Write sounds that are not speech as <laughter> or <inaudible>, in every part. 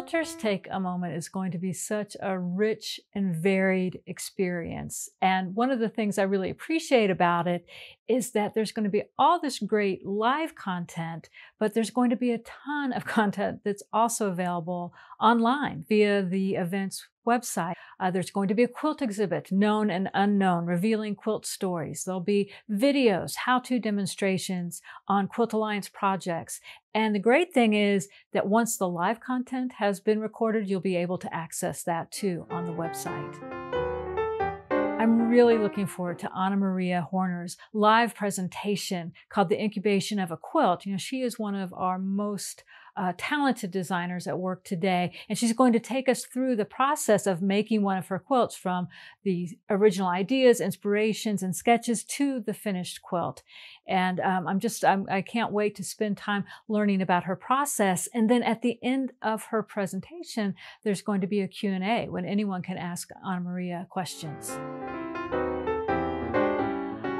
Quilters Take a Moment is going to be such a rich and varied experience. And one of the things I really appreciate about it is that there's going to be all this great live content, but there's going to be a ton of <laughs> content that's also available online via the event's website. Uh, there's going to be a quilt exhibit, known and unknown, revealing quilt stories. There'll be videos, how-to demonstrations on Quilt Alliance projects. And the great thing is that once the live content has been recorded, you'll be able to access that too on the website. I'm really looking forward to Anna Maria Horner's live presentation called The Incubation of a Quilt. You know, she is one of our most uh, talented designers at work today, and she's going to take us through the process of making one of her quilts from the original ideas, inspirations, and sketches to the finished quilt. And um, I'm just, I'm, I can't wait to spend time learning about her process. And then at the end of her presentation, there's going to be a Q&A when anyone can ask Anna Maria questions thank you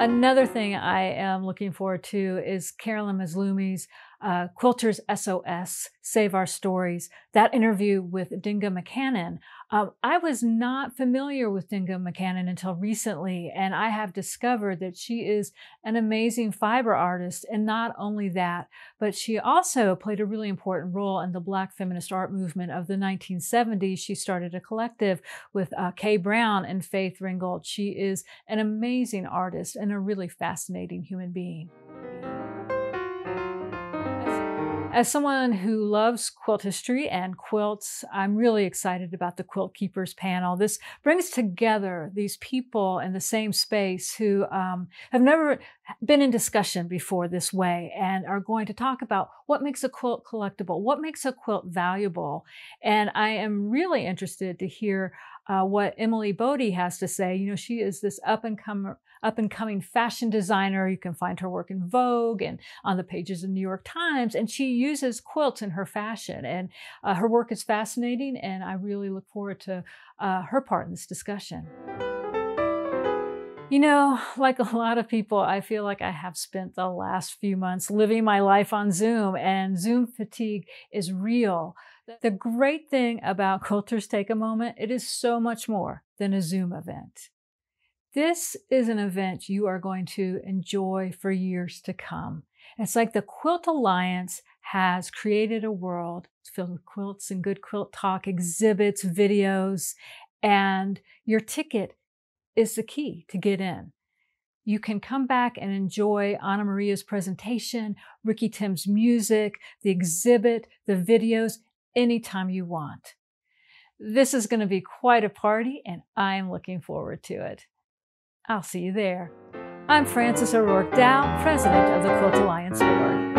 Another thing I am looking forward to is Carolyn Mazloomi's uh, Quilters SOS, Save Our Stories, that interview with Dindga McCannon. Um, I was not familiar with Dindga McCannon until recently, and I have discovered that she is an amazing fiber artist. And not only that, but she also played a really important role in the Black feminist art movement of the 1970s. She started a collective with uh, Kay Brown and Faith Ringgold. She is an amazing artist and a really fascinating human being. As someone who loves quilt history and quilts, I'm really excited about the Quilt Keepers panel. This brings together these people in the same space who um, have never been in discussion before this way and are going to talk about what makes a quilt collectible, what makes a quilt valuable. And I am really interested to hear uh, what Emily Bode has to say. You know, she is this up and comer up and coming fashion designer. You can find her work in Vogue and on the pages of New York Times. And she uses quilts in her fashion. And uh, her work is fascinating. And I really look forward to uh, her part in this discussion. You know, <laughs> like a lot of people, I feel like I have spent the last few months living my life on Zoom, and Zoom fatigue is real. The great thing about <laughs> Quilters Take a Moment, it is so much more than a Zoom event. This is an event you are going to enjoy for years to come. It's like the Quilt Alliance has created a world filled with quilts and good quilt talk, exhibits, videos, and your ticket is the key to get in. You can come back and enjoy Anna Maria's presentation, Ricky Tims' music, the exhibit, the videos, anytime you want. This is going to be quite a party, and I'm looking forward to it. I'll see you there. I'm Frances O'Roark Dowell, President of the Quilt Alliance Board.